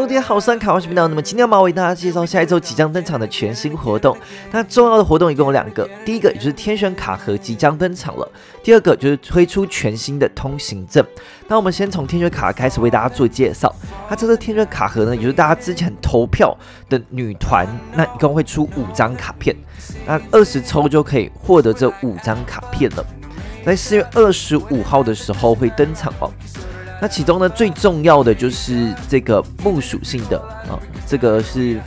祝天好，我是卡哇什频道。那么今天要为大家介绍下一周即将登场的全新活动。那重要的活动一共有两个，第一个也就是天选卡盒即将登场了，第二个就是推出全新的通行证。那我们先从天选卡开始为大家做介绍。它这个天选卡盒呢，也就是大家之前投票的女团，那一共会出五张卡片，那二十抽就可以获得这五张卡片了。在四月二十五号的时候会登场哦。那其中呢，最重要的就是这个木属性的啊，这个是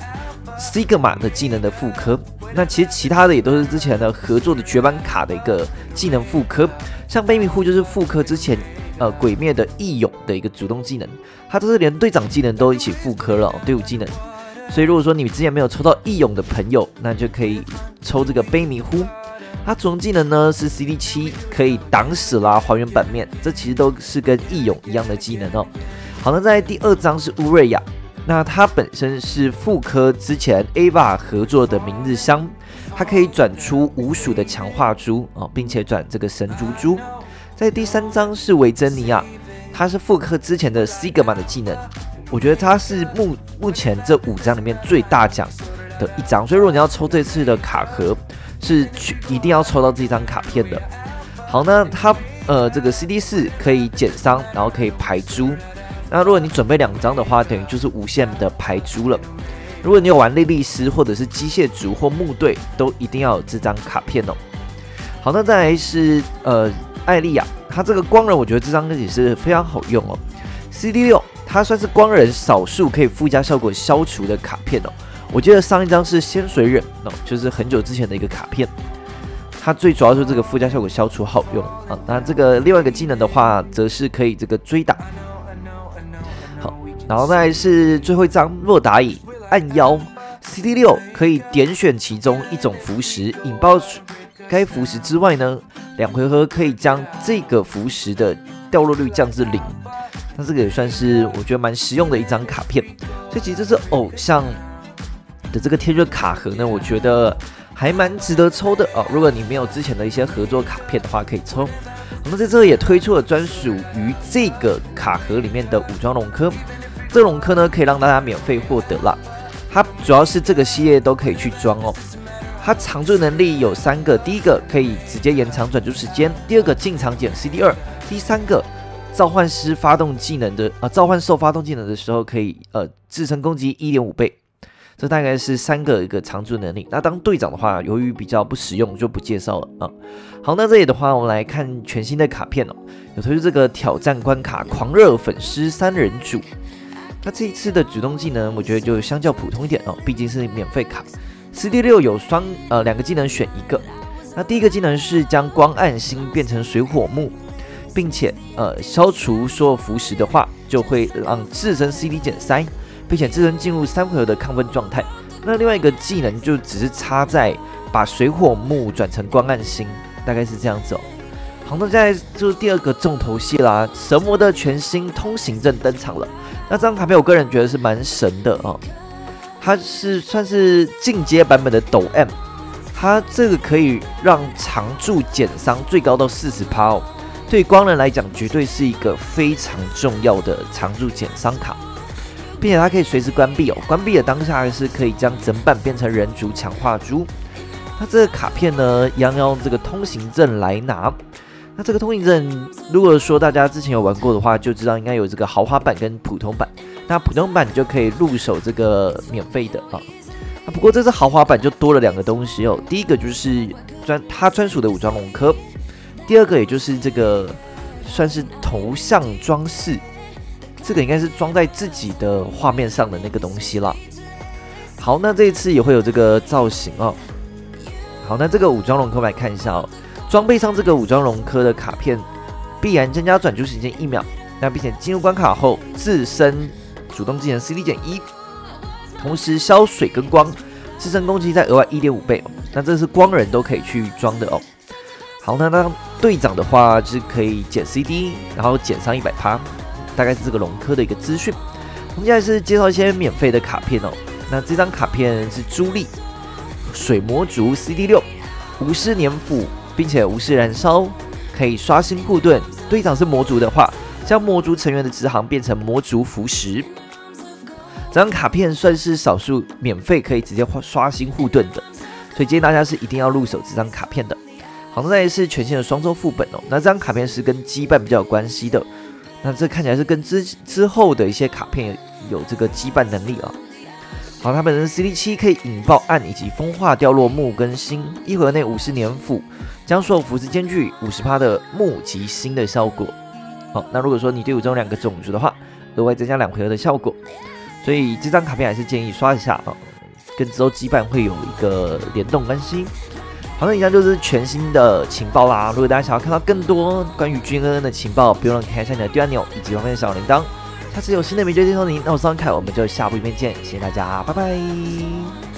Sigma 的技能的复刻。那其实其他的也都是之前的合作的绝版卡的一个技能复刻，像悲迷糊就是复刻之前呃鬼灭的义勇的一个主动技能，它这是连队长技能都一起复刻了队伍技能。所以如果说你之前没有抽到义勇的朋友，那就可以抽这个悲迷糊。它主动技能呢是 CD 七，可以挡死啦，还原版面，这其实都是跟义勇一样的技能哦。好，那在第二张是乌瑞亚，那它本身是复刻之前 AVA 合作的明日香，它可以转出五属的强化珠哦，并且转这个神珠珠。在第三张是维珍尼亚，它是复刻之前的 Sigma 的技能，我觉得它是目目前这五张里面最大奖的一张，所以如果你要抽这次的卡盒。是去一定要抽到这张卡片的。好，那它呃这个 CD 四可以减伤，然后可以排珠。那如果你准备两张的话，等于就是无限的排珠了。如果你有玩莉莉丝或者是机械族或木队，都一定要有这张卡片哦。好，那再来是呃艾丽亚，它这个光人我觉得这张也是非常好用哦。CD 六它算是光人少数可以附加效果消除的卡片哦。我记得上一张是仙水忍，就是很久之前的一个卡片，它最主要就是这个附加效果消除好用啊。那这个另外一个技能的话，则是可以这个追打。好，然后再是最后一张洛达伊暗妖 CD 六，可以点选其中一种符石引爆该符石之外呢，两回合可以将这个符石的掉落率降至零。那这个也算是我觉得蛮实用的一张卡片。所以其实这是偶像。的这个天热卡盒呢，我觉得还蛮值得抽的哦。如果你没有之前的一些合作卡片的话，可以抽。我们在这也推出了专属于这个卡盒里面的武装龙科，这龙科呢可以让大家免费获得了。它主要是这个系列都可以去装哦。它常驻能力有三个，第一个可以直接延长转注时间，第二个进场减 CD 二，第三个召唤师发动技能的呃召唤兽发动技能的时候可以呃自身攻击一点五倍。这大概是三个一个常驻能力。那当队长的话，由于比较不实用，就不介绍了啊。好，那这里的话，我们来看全新的卡片哦。有推出这个挑战关卡狂热粉丝三人组。那这一次的主动技能，我觉得就相较普通一点哦，毕竟是免费卡。四 D 六有双呃两个技能选一个。那第一个技能是将光暗星变成水火木，并且呃消除所有腐蚀的话，就会让自身 CD 减三。并且自身进入三回合的亢奋状态。那另外一个技能就只是插在把水火木转成光暗星，大概是这样子哦。好，那现在就是第二个重头戏啦，神魔的全新通行证登场了。那这张卡片我个人觉得是蛮神的哦，它是算是进阶版本的抖 M，它这个可以让常驻减伤最高到四十趴哦。对光人来讲，绝对是一个非常重要的常驻减伤卡。并且它可以随时关闭哦，关闭的当下是可以将整版变成人族强化珠。那这个卡片呢，一样要用这个通行证来拿。那这个通行证，如果说大家之前有玩过的话，就知道应该有这个豪华版跟普通版。那普通版就可以入手这个免费的啊。啊，不过这次豪华版就多了两个东西哦。第一个就是专它专属的武装龙科，第二个也就是这个算是头像装饰。这个应该是装在自己的画面上的那个东西了。好，那这一次也会有这个造型哦。好，那这个武装龙科来看一下哦。装备上这个武装龙科的卡片，必然增加转注时间一秒。那并且进入关卡后，自身主动技能 CD 减一，同时消水跟光，自身攻击再额外一点五倍。那这是光人都可以去装的哦。好，那那队长的话是可以减 CD，然后减上一百趴。大概是这个龙科的一个资讯。我们接下来是介绍一些免费的卡片哦。那这张卡片是朱莉水魔族 CD 六无视粘附，并且无视燃烧，可以刷新护盾。队长是魔族的话，将魔族成员的直航变成魔族符石。这张卡片算是少数免费可以直接刷新护盾的，所以建议大家是一定要入手这张卡片的。好，那再是全新的双周副本哦。那这张卡片是跟羁绊比较有关系的，那这看起来是跟之之后的一些卡片有这个羁绊能力啊。好，它本身 CD 七可以引爆暗以及风化掉落木跟星，一回合内五十年斧，将所有符值兼具五十趴的木及星的效果。好，那如果说你队伍中两个种族的话，额外增加两回合的效果。所以这张卡片还是建议刷一下啊，跟之后羁绊会有一个联动关系。好，那以上就是全新的情报啦。如果大家想要看到更多关于君恩恩的情报，不用忘了开一下你的对按钮以及旁边的小铃铛。下次有新的美剧介绍您，那我是张凯，我们就下部影片见，谢谢大家，拜拜。